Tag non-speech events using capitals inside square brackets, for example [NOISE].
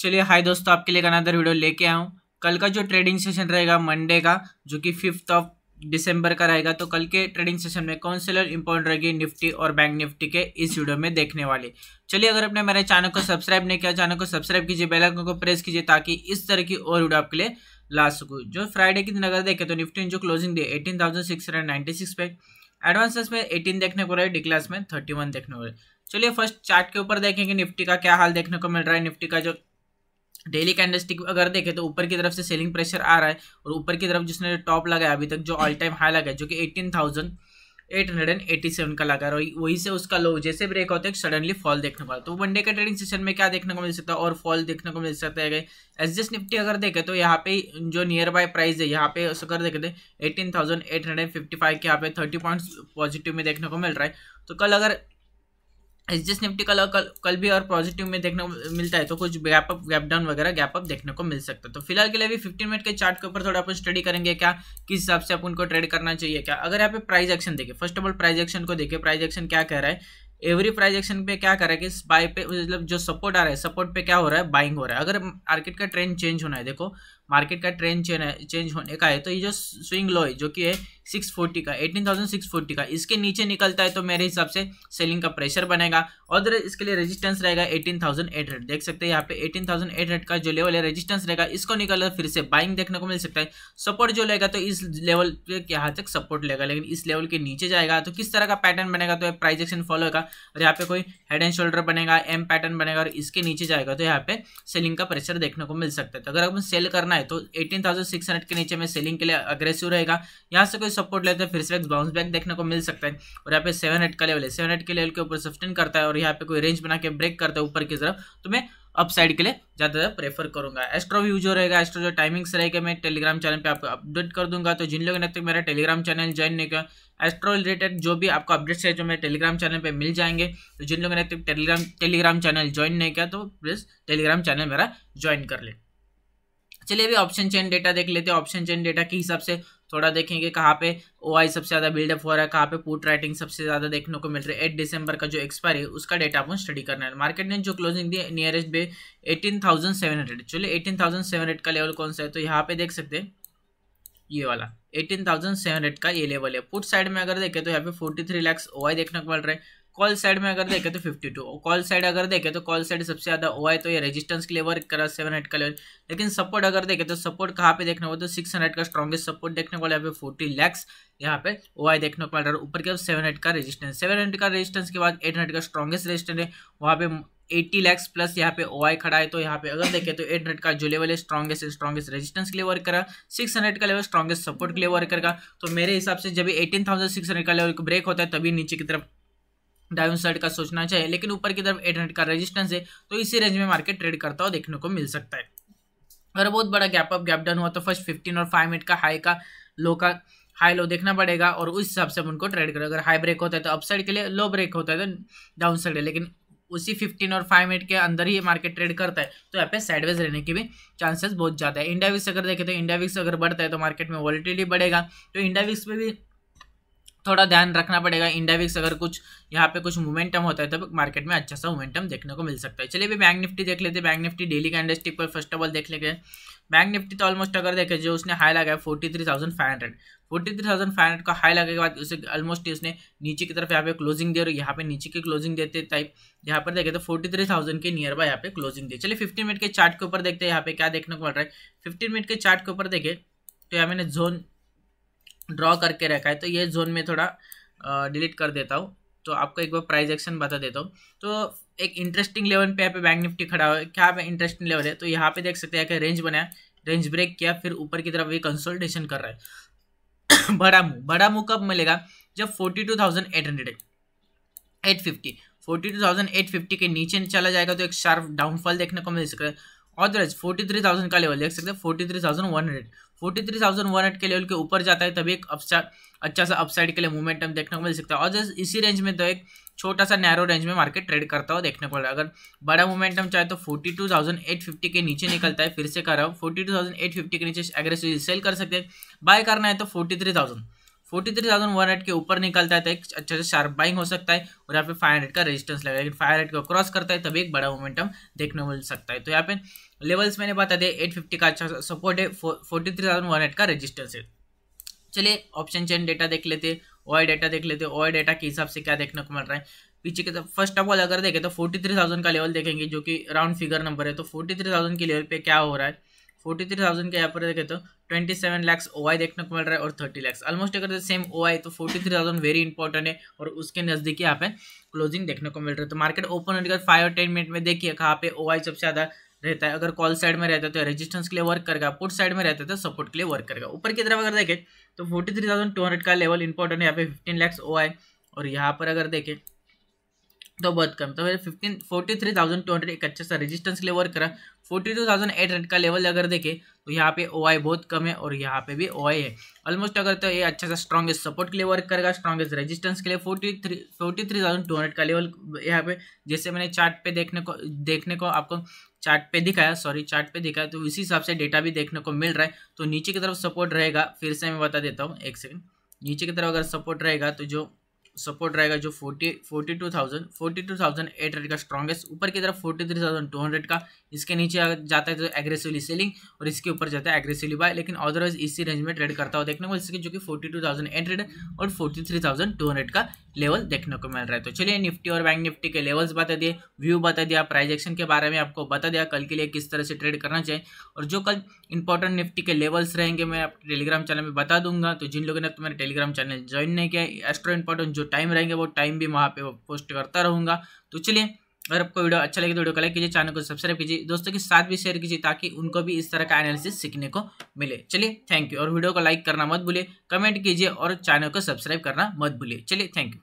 चलिए हाय दोस्तों, आपके लिए अनदर वीडियो लेके आया हूँ। कल का जो ट्रेडिंग सेशन रहेगा मंडे का, जो कि फिफ्थ ऑफ़ दिसंबर का रहेगा तो कल के ट्रेडिंग सेशन में कौन से इंपॉर्टेंट रहेगी निफ्टी और बैंक निफ्टी के इस वीडियो में देखने वाले। चलिए, अगर आपने मेरे चैनल को सब्सक्राइब नहीं किया चैनल को सब्सक्राइब कीजिए बेल आइकन को प्रेस कीजिए, ताकि इस तरह की और वीडियो आपके लिए ला सकूँ। जो फ्राइडे के दिन अगर देखें तो निफ्टी जो क्लोजिंग दी eighteen thousand six hundred ninety six पे। एडवांसेस में एटीन देखने को रहे डी क्लास में थर्टी वन देखने को रहे। चलिए फ़र्स्ट चार्ट के ऊपर देखेंगे निफ्टी का क्या हाल देखने को मिल रहा है। निफ्टी का जो डेली कैंडलस्टिक अगर देखें तो ऊपर की तरफ़ से सेलिंग प्रेशर आ रहा है और ऊपर की तरफ़ जिसने टॉप लगाया अभी तक जो ऑल टाइम हाई लगा है, जो कि eighteen thousand eight hundred and eighty seven का लगा रहा है वही से उसका लो जैसे ब्रेक होता है सडनली फॉल देखने को तो वनडे का ट्रेडिंग सेशन में क्या देखने को मिल सकता है? और फॉल देखने को मिल सकता है। एस जस निफ्टी अगर देखें तो यहाँ पे जो नियर बाय प्राइस है, यहाँ पे अगर देखें तो eighteen thousand eight hundred fifty five के यहाँ पे थर्टी पॉइंट्स पॉजिटिव में देखने को मिल रहा है। तो कल अगर एस जी निफ्टी कल कल कल भी और पॉजिटिव में देखने को मिलता है तो कुछ गैप अप गैप डाउन वगैरह गैप अप देखने को मिल सकता है। तो फ़िलहाल के लिए भी फिफ्टीन मिनट के चार्ट के ऊपर थोड़ा अपन स्टडी करेंगे क्या, किस हिसाब से अपन को ट्रेड करना चाहिए क्या। अगर यहाँ पे प्राइस एक्शन देखिए first of all price action को देखिए प्राइस एक्शन क्या कह रहा है? एवरी प्राइस एक्शन पे क्या कर रहा है कि बाय पे मतलब जो सपोर्ट आ रहा है सपोर्ट पे क्या हो रहा है? बाइंग हो रहा है। अगर मार्केट का ट्रेंड चेंज होना है, देखो मार्केट का ट्रेंड चेंज होने का है तो ये जो स्विंग लो है, जो कि है सिक्स फोर्टी का एटीन थाउज़ेंड सिक्स फोर्टी का, इसके नीचे निकलता है तो मेरे हिसाब से सेलिंग का प्रेशर बनेगा और इसके लिए रेजिस्टेंस रहेगा एटीन थाउज़ेंड एट हंड्रेड देख सकते हैं यहाँ पे एटीन थाउज़ेंड एट हंड्रेड का जो लेवल है रेजिस्टेंस रहेगा, इसको निकल फिर से बाइंग देखने को मिल सकता है। सपोर्ट जो लेगा तो इस लेवल पे यहाँ तक सपोर्ट लेगा, लेकिन इस लेवल के नीचे जाएगा तो किस तरह का पैटर्न बनेगा तो प्राइज एक्शन फॉलो होगा, और यहाँ पे कोई हेड एंड शोल्डर बनेगा एम पैटर्न बनेगा, और इसके नीचे जाएगा तो यहाँ पे सेलिंग का प्रेशर देखने को मिल सकता है। तो अगर अपन सेल करना है तो एटीन सिक्स हंड्रेड के नीचे में सेलिंग के लिए अग्रेसिव रहेगा। यहाँ से कोई सपोर्ट लेते हैं, फिर से बाउंस बैक देखने को मिल सकता है। और यहाँ पे सेवन हंड्रेड का लेवल है। सेवन हंड्रेड के लेवल के ऊपर सस्टेन करता है और यहाँ पे कोई रेंज बना के ब्रेक करता है ऊपर की तरफ़ तो मैं अप साइड के लिए ज़्यादा प्रेफर करूँगा। एस्ट्रो व्यू जो रहेगा एस्ट्रो जो टाइमिंग्स रहेगा, मैं टेलीग्राम चैनल पे आपको अपडेट कर दूँगा। तो जिन लोगों ने तक मेरा टेलीग्राम चैनल ज्वाइन नहीं किया एस्ट्रो रिलेटेड जो भी आपको अपडेट्स है, जो मेरे टेलीग्राम चैनल पे मिल जाएँगे तो जिन लोगों ने तक टेलीग्राम टेलीग्राम चैनल ज्वाइन नहीं किया तो प्लीज़ टेलीग्राम चैनल मेरा ज्वाइन कर ले। चलिए अभी ऑप्शन चेन डेटा देख लेते हैं। ऑप्शन चेन डेटा के हिसाब से थोड़ा देखेंगे कहाँ पे ओ आई सबसे ज़्यादा बिल्डअप हो रहा है, कहाँ पे पुट राइटिंग सबसे ज़्यादा देखने को मिल रहा है। एट दिसंबर का जो एक्सपायर है, उसका डेटा अपन स्टडी करना है। मार्केट ने जो closing the nearest by eighteen thousand seven hundred चलिए एटीन थाउज़ेंड सेवन हंड्रेड का लेवल कौन सा है? तो यहाँ पे देख सकते हैं, ये वाला। एटीन थाउज़ेंड सेवन हंड्रेड का ये लेवल है। पुट साइड में अगर देखें तो यहाँ पे फोर्टी थ्री लैक्स ओ देखने को मिल रहा है। कॉल साइड में अगर देखें तो 52 कॉल साइड अगर देखें तो कॉल साइड सबसे ज़्यादा ओआई तो ये रेजिस्टेंस के लिए वर्क करा सेवन हंड्रेड का लेवल लेकिन सपोर्ट अगर देखें तो सपोर्ट कहाँ पे देखने को तो सिक्स हंड्रेड का स्ट्रॉगेस्ट सपोर्ट देखने को यहाँ पे फोर्टी लैक्स यहाँ पे ओ आई देखने को मिल रहा है। ऊपर के सेवन हंड्रेड का रेजिस्टेंस सेवन हंड्रेड का रेजिस्टेंस के बाद एट हंड्रेड का स्ट्रॉगेस्ट रेजिस्टेंस है। वहाँ पे एट्टी लैक्स प्लस यहाँ पे ओआई खड़ा है तो यहाँ पे अगर देखें तो एट हंड्रेड का जो लेवल है स्ट्रॉगेस्ट स्ट्रॉगेस्ट रेजिस्टेंस के लिए वर्क करा। सिक्स हंड्रेड का लेवल स्ट्रॉगेस्ट सपोर्ट के लिए वर्क करेगा। तो मेरे हिसाब से जब एटीन थाउज़ेंड सिक्स हंड्रेड का लेवल ब्रेक होता है, तभी नीचे की तरफ़ डाउन साइड का सोचना चाहिए, लेकिन ऊपर की तरफ़ एट हंड्रेड का रेजिस्टेंस है तो इसी रेंज में मार्केट ट्रेड करता हुआ देखने को मिल सकता है। अगर बहुत बड़ा गैप अप गैप डाउन हुआ तो फ़र्स्ट फिफ्टीन और फाइव मिनट का हाई का लो का हाई लो देखना पड़ेगा और उस हिसाब से उनको ट्रेड करें। अगर हाई ब्रेक होता है तो अपसाइड के लिए लो ब्रेक होता है तो डाउन साइड है, लेकिन उसी फिफ्टीन और फाइव मिनट के अंदर ही मार्केट ट्रेड करता है तो यहाँ पे साइडवेज रहने के भी चांसेस बहुत ज़्यादा है। इंडिया विक्स अगर देखें तो इंडिया विक्स अगर बढ़ता है तो मार्केट में वॉलिटिलिटी बढ़ेगा तो इंडिया विक्स में भी थोड़ा ध्यान रखना पड़ेगा। इंडाविक्स अगर कुछ, यहाँ पे कुछ मोमेंटम होता है तो मार्केट में अच्छा सा मोमेंटम देखने को मिल सकता है। चलिए भी बैंक निफ्टी देख लेते हैं। बैंक निफ्टी डेली कैंडलस्टिक पर फ़र्स्ट ऑफ़ ऑल देख लेंगे। बैंक निफ्टी तो ऑलमोस्ट अगर देखे, जो उसने हाई लगाया forty three thousand five hundred forty three thousand five hundred का हाई लगे के बाद उसे ऑलमोस्ट उसने नीचे की तरफ़ यहाँ पे क्लोजिंग दी और यहाँ पे नीचे की क्लोजिंग देते टाइप यहाँ पर देखे तो फोर्टी थ्री थाउज़ेंड के नियर बाय यहाँ पे क्लोजिंग दी। चलिए फिफ्टीन मिनट के चार्ट के ऊपर देखते हैं। यहाँ पे क्या देखने को मिल रहा है? फिफ्टीन मिनट के चार्ट के ऊपर देखे तो यहाँ मैंने जोन ड्रॉ करके रखा है तो ये जोन में थोड़ा डिलीट कर देता हूँ। तो आपको एक बार प्राइस एक्शन बता देता हूँ। तो एक इंटरेस्टिंग लेवल पे यहाँ पे बैंक निफ्टी खड़ा है। क्या इंटरेस्टिंग लेवल है? तो यहाँ पे देख सकते हैं कि रेंज बनाया रेंज ब्रेक किया, फिर ऊपर की तरफ़ ये कंसल्टेशन कर रहा है। [COUGHS] बड़ा मुँह बड़ा मुँह कब मिलेगा? जब forty two thousand eight hundred eight fifty forty two thousand eight fifty के नीचे चला जाएगा तो एक शार्प डाउनफॉल देखने को मिल सकता है। अदरवाइज़ फोर्टी थ्री थाउज़ेंड का लेवल देख सकते हैं forty three thousand one hundred forty three thousand one hundred के लेवल के ऊपर जाता है, तभी एक अच्छा सा अपसाइड के लिए मूवमेंटम देखने को मिल सकता है। और इसी रेंज में तो एक छोटा सा नैरो रेंज में मार्केट ट्रेड करता हुआ देखने को मिल रहा है। अगर बड़ा मोमेंटम चाहे तो forty two thousand eight fifty के नीचे निकलता है, फिर से कर रहा हूँ forty two thousand eight fifty के नीचे एग्रेसिव सेल कर सकते हैं। बाय करना है तो forty three thousand forty three thousand one hundred के ऊपर निकलता है तो एक अच्छे से शार्प बाइंग हो सकता है और यहाँ पे फाइव हंड्रेड का रेजिस्टेंस लगेगा लेकिन फाइव हंड्रेड को क्रॉस करता है, तभी एक बड़ा मोमेंटम देखने मिल सकता है। तो यहाँ पे लेवल्स मैंने बता दिया एट फिफ्टी का अच्छा सपोर्ट है forty three thousand one hundred का रजिस्टेंस है। चलिए ऑप्शन चेन डेटा देख लेते ओ डेटा देख लेते ओ डेटा के हिसाब से क्या देखने को मिल रहा है। पीछे के तरफ़ फ़र्स्ट ऑफ़ ऑल अगर देखें तो फोर्टी थ्री थाउज़ेंड का लेवल देखेंगे, जो कि राउंड फिगर नंबर है तो फोर्टी थ्री थाउज़ेंड के लेवल पे क्या हो रहा है? फोर्टी थ्री थाउज़ेंड के यहाँ पर देखें तो ट्वेंटी सेवन लैक्स ओआई देखने को मिल रहा है और थर्टी लैक्स ऑलमोस्ट अगर सेम ओआई तो forty three thousand very important है और उसके नज़दीक यहाँ पे क्लोजिंग देखने को मिल रहा है। तो मार्केट ओपन होने के बाद फाइव और टेन मिनट में देखिए कहाँ पे ओ सबसे ज़्यादा रहता है। अगर कॉल साइड में रहता है तो रेजिस्टेंस के लिए वर्क करेगा पुट साइड में रहता है तो सपोर्ट के लिए वर्क करेगा। ऊपर की तरफ़ अगर देखें तो forty three thousand two hundred का लेवल इंपॉर्टेंट है। यहाँ पे फिफ्टीन लैक्स ओ और यहाँ पर अगर देखें तो बहुत कम। तो fifteen forty three thousand two hundred एक अच्छा सा रेजिस्टेंस वर्क करा। Forty two thousand eight hundred का लेवल अगर देखें तो यहाँ पे ओआई बहुत कम है और यहाँ पे भी ओ है। ऑलमोस्ट अगर तो ये अच्छा सा स्ट्रॉगेस्ट सपोर्ट के लिए वर्क करेगा स्ट्रॉगेस्ट रेजिस्टेंस के लिए forty three forty three thousand two hundred का लेवल यहाँ पे, जैसे मैंने चार्ट पे देखने को देखने को आपको चार्ट पे दिखाया सॉरी चार्ट पे दिखाया तो इसी हिसाब से डेटा भी देखने को मिल रहा है। तो नीचे की तरफ़ सपोर्ट रहेगा, फिर से मैं बता देता हूँ, एक सेकेंड नीचे की तरफ़ अगर सपोर्ट रहेगा तो जो सपोर्ट रहेगा जो forty forty two thousand, forty two thousand eight hundred का स्ट्रॉगेस्ट ऊपर की तरफ़ forty three thousand two hundred का, इसके नीचे जाता है तो एग्रेसिवली सेलिंग और इसके ऊपर जाता है एग्रेसिवली बाय लेकिन अदरवाइज़ इसी रेंज में ट्रेड करता हुआ देखने को इसके जो कि forty two thousand eight hundred और forty three thousand two hundred का लेवल देखने को मिल रहा है। तो चलिए निफ्टी और बैंक निफ्टी के लेवल्स बता दिए व्यू बता दिया प्राइज एक्शन के बारे में आपको बता दिया, कल के लिए किस तरह से ट्रेड करना चाहिए। और जो कल इंपॉर्टेंट निफ्टी के लेवल्स रहेंगे, मैं आप टेलीग्राम चैनल में बता दूँगा। तो जिन लोगों ने तो मेरे टेलीग्राम चैनल ज्वाइन नहीं किया एस्ट्रो इंपॉर्टेंट जो टाइम रहेंगे, वो टाइम भी वहाँ पे पोस्ट करता रहूँगा। तो चलिए, अगर आपको वीडियो अच्छा लगे तो वीडियो को लाइक कीजिए चैनल को सब्सक्राइब कीजिए, दोस्तों के साथ भी शेयर कीजिए ताकि उनको भी इस तरह का एनालिसिस सीखने को मिले। चलिए थैंक यू और वीडियो को लाइक करना मत भूलिए कमेंट कीजिए और चैनल को सब्सक्राइब करना मत भूलिए। चलिए थैंक यू